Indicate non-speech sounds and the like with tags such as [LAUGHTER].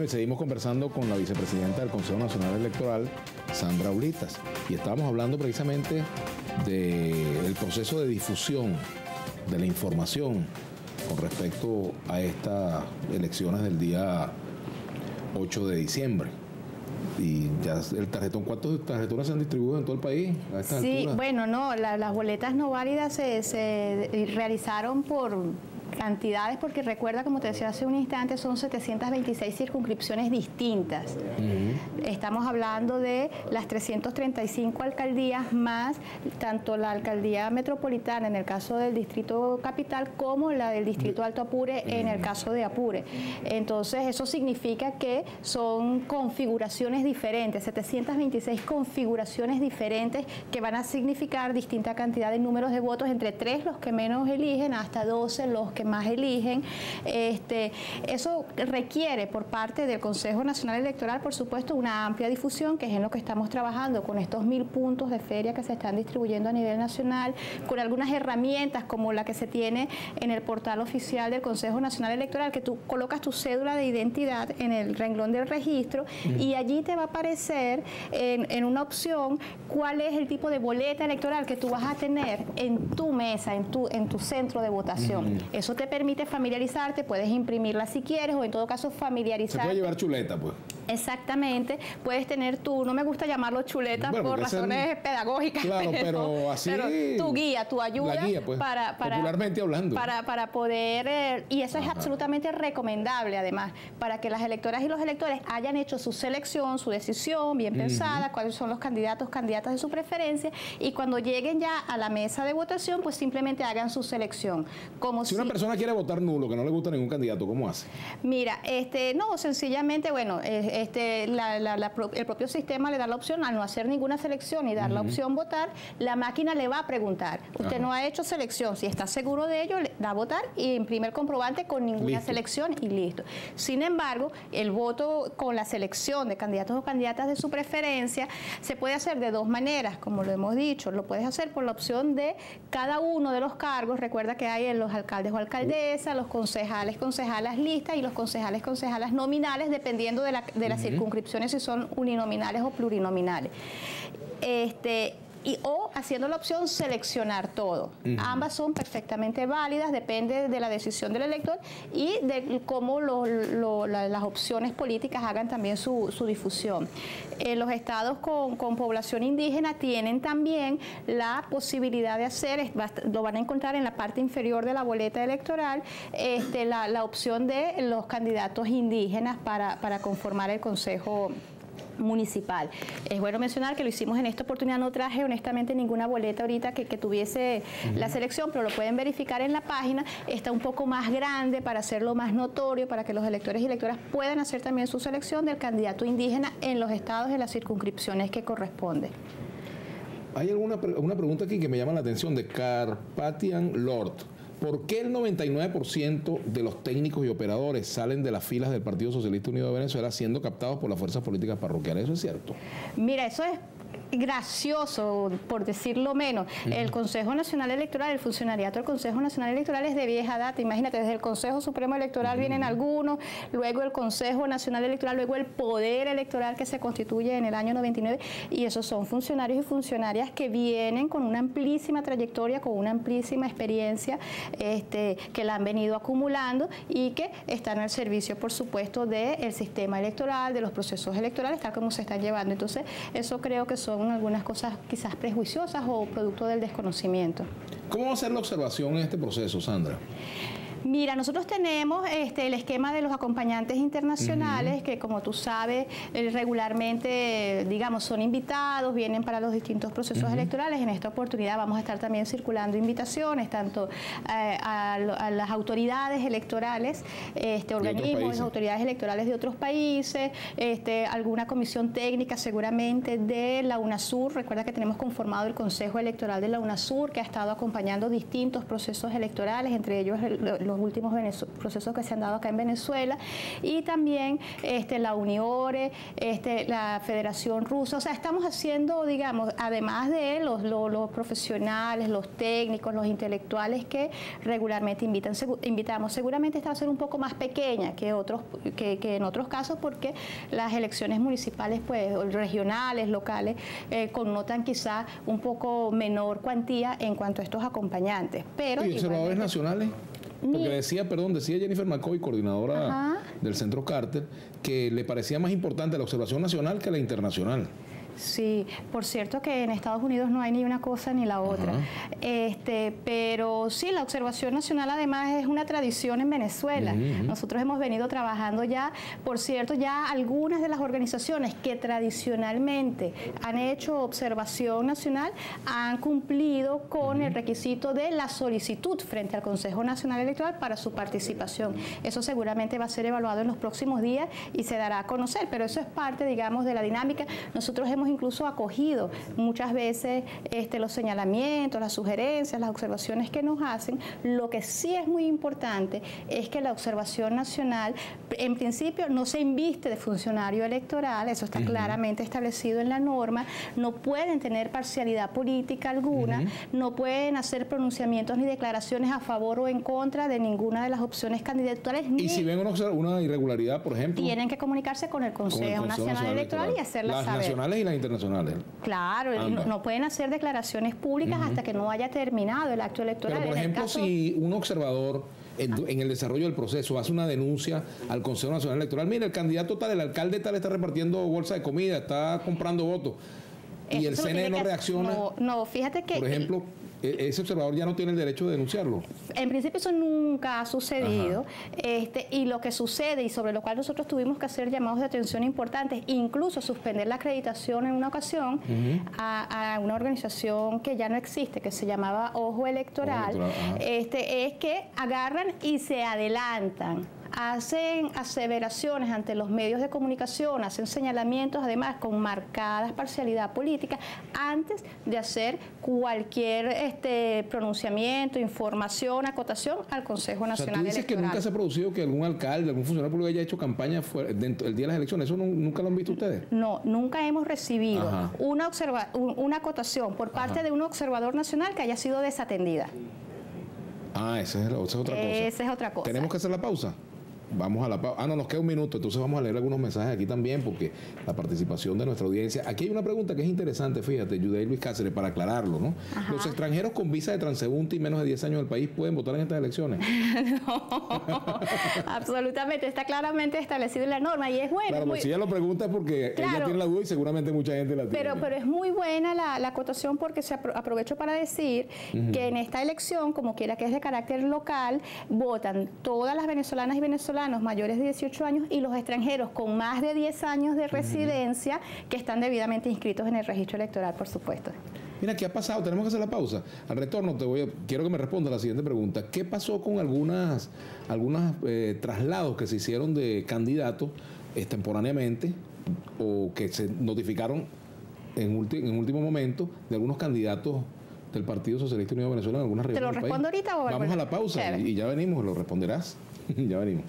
Bueno, y seguimos conversando con la vicepresidenta del Consejo Nacional Electoral, Sandra Ulitas, y estábamos hablando precisamente del proceso de difusión de la información con respecto a estas elecciones del día 8 de diciembre y ya el tarjetón, ¿cuántos tarjetones se han distribuido en todo el país? sí, bueno, no, las boletas no válidas se, se realizaron por cantidades, porque recuerda, como te decía hace un instante, son 726 circunscripciones distintas. Estamos hablando de las 335 alcaldías más tanto la alcaldía metropolitana en el caso del distrito capital como la del distrito Alto Apure en el caso de Apure. Entonces, eso significa que son configuraciones diferentes, 726 configuraciones diferentes que van a significar distinta cantidad de números de votos, entre 3 los que menos eligen hasta 12 los que más eligen. Este, eso requiere por parte del Consejo Nacional Electoral, por supuesto, una amplia difusión, que es en lo que estamos trabajando con estos mil puntos de feria que se están distribuyendo a nivel nacional, con algunas herramientas como la que se tiene en el portal oficial del Consejo Nacional Electoral, que tú colocas tu cédula de identidad en el renglón del registro y allí te va a aparecer en, en una opción cuál es el tipo de boleta electoral que tú vas a tener en tu mesa, en tu, en tu centro de votación. Eso te permite familiarizarte, puedes imprimirla si quieres o en todo caso familiarizarte. Se puede llevar chuleta, pues. Exactamente, puedes tener tu, no me gusta llamarlo chuleta por razones pedagógicas, claro, [LAUGHS] pero, así tu guía, tu ayuda pues, para, para, popularmente hablando. Para, para poder, eh, y eso es absolutamente recomendable además, para que las electoras y los electores hayan hecho su selección, su decisión bien pensada, cuáles son los candidatos, candidatas de su preferencia, y cuando lleguen ya a la mesa de votación, pues simplemente hagan su selección. Como si, una persona quiere votar nulo, que no le gusta ningún candidato, ¿cómo hace? Mira, este, no, sencillamente, bueno, este, el propio sistema le da la opción, al no hacer ninguna selección y dar la opción votar, la máquina le va a preguntar, usted no ha hecho selección, si está seguro de ello, le da a votar y imprime el comprobante con ninguna selección y listo. Sin embargo, el voto con la selección de candidatos o candidatas de su preferencia se puede hacer de dos maneras, como lo hemos dicho, lo puedes hacer por la opción de cada uno de los cargos, recuerda que hay en los alcaldes o alcaldesas, los concejales, concejalas listas y los concejales, concejalas nominales, dependiendo de, las circunscripciones si son uninominales o plurinominales. Este, y, o haciendo la opción seleccionar todo. Ambas son perfectamente válidas, depende de la decisión del elector y de cómo las opciones políticas hagan también su, difusión. Eh, los estados con, población indígena tienen también la posibilidad de hacer, lo van a encontrar en la parte inferior de la boleta electoral, este, la, opción de los candidatos indígenas para, para conformar el Consejo municipal. Es bueno mencionar que lo hicimos en esta oportunidad, no traje honestamente ninguna boleta ahorita que, tuviese la selección, pero lo pueden verificar en la página, está un poco más grande para hacerlo más notorio, para que los electores y electoras puedan hacer también su selección del candidato indígena en los estados de las circunscripciones que corresponde. Hay alguna una pregunta aquí que me llama la atención de Carpathian Lord. ¿Por qué el 99% de los técnicos y operadores salen de las filas del Partido Socialista Unido de Venezuela siendo captados por las fuerzas políticas parroquiales? ¿Eso es cierto? Mira, eso es gracioso, por decirlo menos. El Consejo Nacional Electoral, el funcionariato del Consejo Nacional Electoral es de vieja data. Imagínate, desde el Consejo Supremo Electoral vienen algunos, luego el Consejo Nacional Electoral, luego el Poder Electoral que se constituye en el año 99, y esos son funcionarios y funcionarias que vienen con una amplísima trayectoria, con una amplísima experiencia este, que la han venido acumulando y que están al servicio, por supuesto, del sistema electoral, de los procesos electorales, tal como se están llevando. Entonces, eso creo que son algunas cosas quizás prejuiciosas o producto del desconocimiento. ¿Cómo va a ser la observación en este proceso, Sandra? Mira, nosotros tenemos este, el esquema de los acompañantes internacionales que, como tú sabes, eh, regularmente, digamos, son invitados, vienen para los distintos procesos electorales. En esta oportunidad vamos a estar también circulando invitaciones, tanto eh, a, las autoridades electorales, este, organismos, autoridades electorales de otros países, este, alguna comisión técnica seguramente de la UNASUR. Recuerda que tenemos conformado el Consejo Electoral de la UNASUR, que ha estado acompañando distintos procesos electorales, entre ellos el los últimos procesos que se han dado acá en Venezuela, y también este, la UNIORE, este, la Federación Rusa. O sea, estamos haciendo, digamos, además de los, los, profesionales, los técnicos, los intelectuales que regularmente invitan, invitamos, seguramente esta va a ser un poco más pequeña que, otros, que, en otros casos porque las elecciones municipales, pues, regionales, locales, eh, connotan quizá un poco menor cuantía en cuanto a estos acompañantes. Pero, ¿Y observadores nacionales? Porque decía, perdón, decía Jennifer McCoy, coordinadora del Centro Carter, que le parecía más importante la observación nacional que la internacional. Sí, por cierto que en Estados Unidos no hay ni una cosa ni la otra. Este, pero sí, la observación nacional además es una tradición en Venezuela. Nosotros hemos venido trabajando ya, por cierto, ya algunas de las organizaciones que tradicionalmente han hecho observación nacional han cumplido con el requisito de la solicitud frente al Consejo Nacional Electoral para su participación. Eso seguramente va a ser evaluado en los próximos días y se dará a conocer, pero eso es parte, digamos, de la dinámica. Nosotros hemos incluso acogido muchas veces este, los señalamientos, las sugerencias, las observaciones que nos hacen. Lo que sí es muy importante es que la observación nacional, en principio, no se inviste de funcionario electoral, eso está claramente establecido en la norma, no pueden tener parcialidad política alguna, no pueden hacer pronunciamientos ni declaraciones a favor o en contra de ninguna de las opciones candidaturales. y si ven una, irregularidad, por ejemplo. Tienen que comunicarse con el Consejo, Nacional, Electoral, y hacerla las nacionales y las internacionales. Claro, no, pueden hacer declaraciones públicas hasta que no haya terminado el acto electoral. Pero, por ejemplo, si un observador en, el desarrollo del proceso hace una denuncia al Consejo Nacional Electoral, mira, el candidato tal, el alcalde tal está repartiendo bolsa de comida, está comprando votos, y el CNE no reacciona. No, no, fíjate que... Por ejemplo... E-, ese observador ya no tiene el derecho de denunciarlo. En principio eso nunca ha sucedido. Este, y lo que sucede y sobre lo cual nosotros tuvimos que hacer llamados de atención importantes, incluso suspender la acreditación en una ocasión a, una organización que ya no existe, que se llamaba Ojo Electoral, este, es que agarran y se adelantan hacen aseveraciones ante los medios de comunicación, hacen señalamientos además con marcadas parcialidad política antes de hacer cualquier este, pronunciamiento, información, acotación al Consejo Nacional o sea, tú dices que nunca se ha producido que algún alcalde, algún funcionario público haya hecho campaña dentro, el día de las elecciones. ¿Eso nunca lo han visto ustedes? No, nunca hemos recibido una, observa, una acotación por parte de un observador nacional que haya sido desatendida. Ah, esa es, otra cosa. Esa es otra cosa. ¿Tenemos que hacer la pausa? Vamos a la pausa. Ah, no, nos queda un minuto, entonces vamos a leer algunos mensajes aquí también, porque la participación de nuestra audiencia. Aquí hay una pregunta que es interesante, fíjate, Judey Luis Cáceres, para aclararlo, ¿no? ¿Los extranjeros con visa de transeúnte y menos de 10 años del país pueden votar en estas elecciones? [LAUGHS] no, absolutamente, está claramente establecido en la norma y es bueno. Claro, si ella lo pregunta es porque ella tiene la duda y seguramente mucha gente la tiene. Pero, pero es muy buena la, acotación porque se aprovecho para decir que en esta elección, como quiera que es de carácter local, votan todas las venezolanas y venezolanas mayores de 18 años y los extranjeros con más de 10 años de residencia que están debidamente inscritos en el registro electoral, por supuesto. Mira, ¿qué ha pasado? Tenemos que hacer la pausa. Al retorno te voy a, quiero que me responda la siguiente pregunta. ¿Qué pasó con algunas, algunas eh, traslados que se hicieron de candidatos extemporáneamente o que se notificaron en, en último momento de algunos candidatos del Partido Socialista Unido de Venezuela en algunas regiones ¿Te lo respondo ahorita o Vamos a la pausa y, y ya venimos, lo responderás. [LAUGHS] ya venimos.